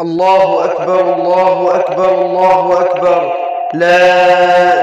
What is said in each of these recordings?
الله أكبر الله أكبر الله أكبر. لا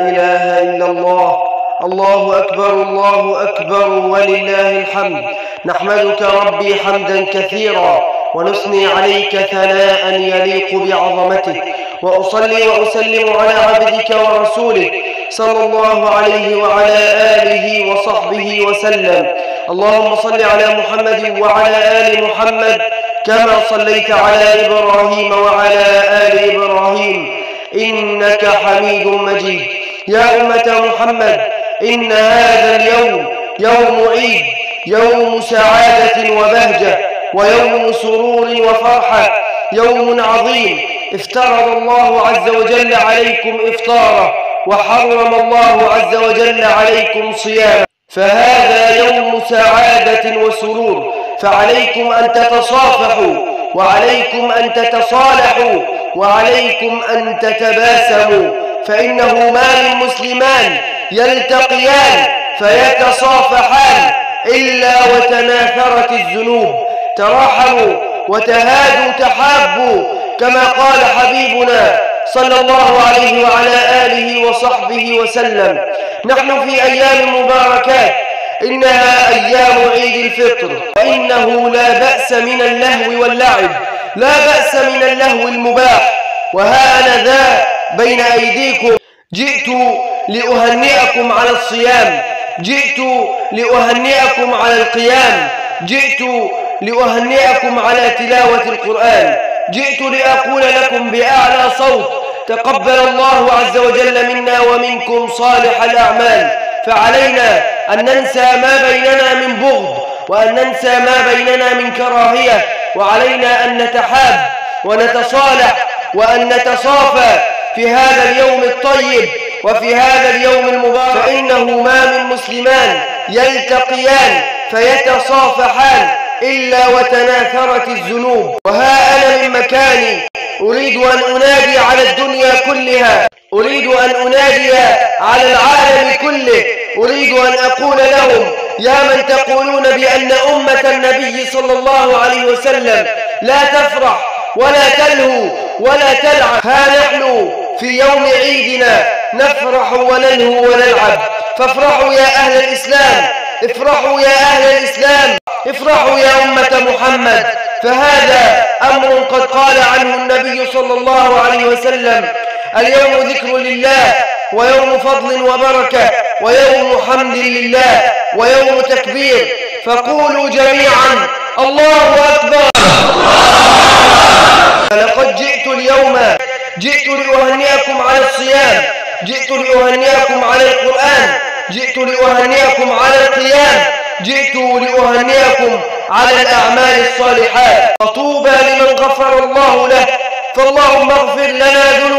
إله إلا الله. الله أكبر الله أكبر. ولله الحمد. نحمدك ربي حمدا كثيرا. ونثني عليك ثناء يليق بعظمتك. وأصلي وأسلم على عبدك ورسولك صلى الله عليه وعلى آله وصحبه وسلم. اللهم صل على محمد وعلى آل محمد كما صليت على إبراهيم وعلى آل إبراهيم. إنك حميد مجيد. يا أمة محمد إن هذا اليوم يوم عيد يوم سعادة وبهجة ويوم سرور وفرحة يوم عظيم. افترض الله عز وجل عليكم إفطاره وحرم الله عز وجل عليكم صيامه فهذا يوم سعادة وسرور. فعليكم أن تتصافحوا وعليكم أن تتصالحوا وعليكم أن تتباسموا فإنه ما من مسلمان يلتقيان فيتصافحان إلا وتناثرت الذنوب. تراحموا وتهادوا تحابوا كما قال حبيبنا صلى الله عليه وعلى آله وصحبه وسلم. نحن في أيام مباركات إنها أيام الفطر وإنه لا بأس من اللهو واللعب لا بأس من اللهو المباح. وها أنا ذا بين أيديكم. جئت لأهنئكم على الصيام. جئت لأهنئكم على القيام. جئت لأهنئكم على تلاوة القرآن. جئت لأقول لكم بأعلى صوت تقبل الله عز وجل منا ومنكم صالح الأعمال. فعلينا أن ننسى ما بيننا من بغض وأن ننسى ما بيننا من كراهية وعلينا أن نتحاب ونتصالح وأن نتصافى في هذا اليوم الطيب وفي هذا اليوم المبارك. فإنه ما من مسلمان يلتقيان فيتصافحان إلا وتناثرت الذنوب. وها أنا من مكاني أريد أن أنادي على الدنيا كلها أريد أن أنادي على العالم كله أريد أن أقول لهم يا من تقولون بأن أمة النبي صلى الله عليه وسلم لا تفرح ولا تلهو ولا تلعب. ها نحن في يوم عيدنا نفرح ونلهو ونلعب. فافرحوا يا أهل الإسلام افرحوا يا أهل الإسلام افرحوا يا أمة محمد. فهذا أمر قد قال عنه النبي صلى الله عليه وسلم. اليوم ذكر لله ويوم فضل وبركة. ويوم حمد لله ويوم تكبير. فقولوا جميعا الله أكبر. لقد جئت اليوم جئت لأهنئكم على الصيام جئت لأهنئكم على القرآن جئت لأهنئكم على القيام جئت لأهنئكم على الأعمال الصالحات. فطوبى لمن غفر الله له فاللهم اغفر لنا ذنوبنا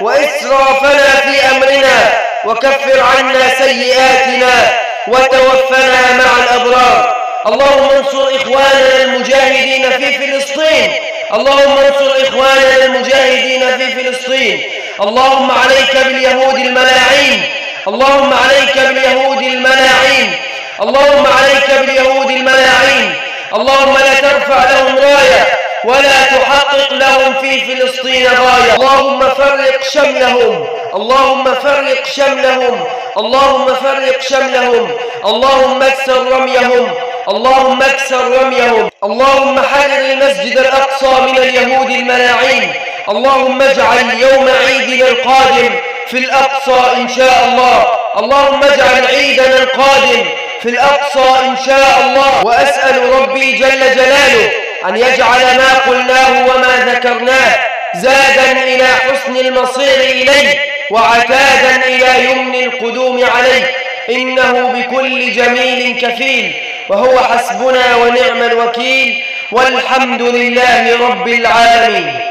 وإسرافنا في أمرنا وكفر عنا سيئاتنا وتوفنا مع الأبرار. اللهم انصر إخواننا المجاهدين في فلسطين. اللهم انصر إخواننا المجاهدين في فلسطين. اللهم عليك باليهود الملاعين. اللهم عليك باليهود الملاعين. اللهم عليك باليهود الملاعين. اللهم لا ترفع لهم راية. ولا تحقق لهم في فلسطين غاية. اللهم فرق شملهم. اللهم فرق شملهم. اللهم فرق شملهم. اللهم اكسر رميهم. اللهم اكسر رميهم. اللهم حرر المسجد الأقصى من اليهود الملاعين. اللهم اجعل يوم عيدنا القادم في الأقصى إن شاء الله. اللهم اجعل عيدنا القادم في الأقصى إن شاء الله. وأسأل ربي جل جلاله أن يجعل ما قلناه وما ذكرناه زادا إلى حسن المصير إليه وعتادا إلى يمن القدوم عليه. إنه بكل جميل كفيل وهو حسبنا ونعم الوكيل. والحمد لله رب العالمين.